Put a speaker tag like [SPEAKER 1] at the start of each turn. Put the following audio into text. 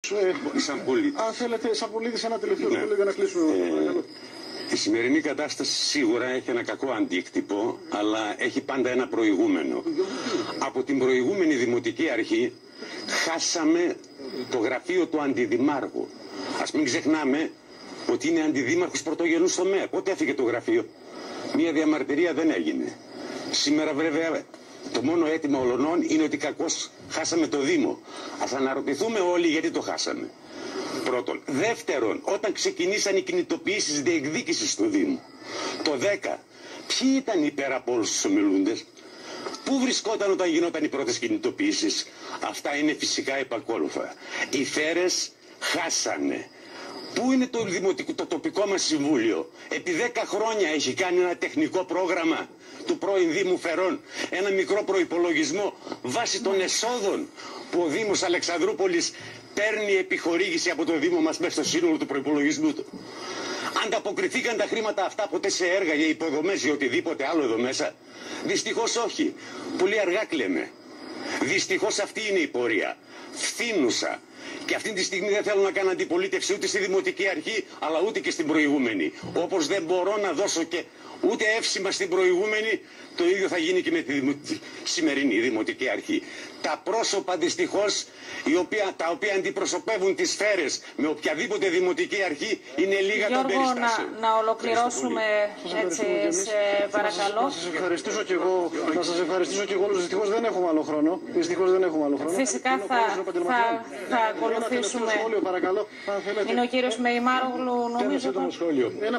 [SPEAKER 1] Ε, σαν πολίτη.
[SPEAKER 2] αν θέλετε, σαν πολίτη, ένα τελευταίο
[SPEAKER 1] Ναι.
[SPEAKER 2] σχόλιο για να κλείσουμε.
[SPEAKER 1] Ε,
[SPEAKER 2] παρακαλώ.
[SPEAKER 1] Η σημερινή κατάσταση σίγουρα έχει ένα κακό αντίκτυπο, αλλά έχει πάντα ένα προηγούμενο. Από την προηγούμενη Δημοτική Αρχή χάσαμε το γραφείο του Αντιδημάρχου. Ας μην ξεχνάμε ότι είναι αντιδήμαρχος πρωτογενούς στο ΜΕ. Πότε έφυγε το γραφείο; Μία διαμαρτυρία δεν έγινε. Σήμερα βέβαια το μόνο αίτημα ολονών είναι ότι κακώς χάσαμε το Δήμο. Ας αναρωτηθούμε όλοι γιατί το χάσαμε. Πρώτον. Δεύτερον, όταν ξεκινήσαν οι κινητοποιήσεις διεκδίκησης του Δήμου, το 10, ποιοι ήταν υπέρ από όλους τους ομιλούντες, Πού βρισκόταν όταν γινόταν οι πρώτες κινητοποιήσεις; Αυτά είναι φυσικά επακόλουθα. Οι φέρες χάσανε. Πού είναι το, δημοτικό, το τοπικό μας συμβούλιο; Επί 10 χρόνια έχει κάνει ένα τεχνικό πρόγραμμα του πρώην Δήμου Φερών. Ένα μικρό προϋπολογισμό βάσει των εσόδων που ο Δήμος Αλεξανδρούπολης παίρνει επιχορήγηση από το Δήμο μας μέσα στο σύνολο του προϋπολογισμού του. Ανταποκριθήκαν τα χρήματα αυτά ποτέ σε έργα για υποδομές ή οτιδήποτε άλλο εδώ μέσα; Δυστυχώς όχι. Πολύ αργά κλαίμε. Δυστυχώς αυτή είναι η πορεία. Φθήνουσα. Και αυτή τη στιγμή δεν θέλω να κάνω αντιπολίτευση ούτε στη Δημοτική Αρχή, αλλά ούτε και στην προηγούμενη. Όπως δεν μπορώ να δώσω και ούτε εύσημα στην προηγούμενη, το ίδιο θα γίνει και με τη δημο- τη σημερινή Δημοτική Αρχή. Τα πρόσωπα δυστυχώς, οι οποία, τα οποία αντιπροσωπεύουν τις σφαίρες με οποιαδήποτε Δημοτική Αρχή, είναι λίγα των
[SPEAKER 3] Γιώργο, να,
[SPEAKER 1] περιστάσεων.
[SPEAKER 3] να ολοκληρώσουμε έτσι, σε παρακαλώ.
[SPEAKER 2] Να σας ευχαριστήσω και εγώ, να σας ευχαριστήσω και εγώ όλους. Δυστυχώς δεν έχουμε άλλο χρόνο. Δυστυχώς δεν έχουμε άλλο χρόνο.
[SPEAKER 3] Φυσικά
[SPEAKER 2] Είναι ο
[SPEAKER 3] θα,
[SPEAKER 2] χρόνος των επαγγελματιών.
[SPEAKER 3] θα, θα
[SPEAKER 2] Ένα τελευταίο
[SPEAKER 3] ακολουθήσουμε.
[SPEAKER 2] σχόλιο, παρακαλώ, αν θέλετε.
[SPEAKER 3] Είναι ο κύριος Μεϊμάρογλου,
[SPEAKER 1] Ένα
[SPEAKER 3] νομίζω.
[SPEAKER 1] σύντομο σχόλιο.
[SPEAKER 2] Ένα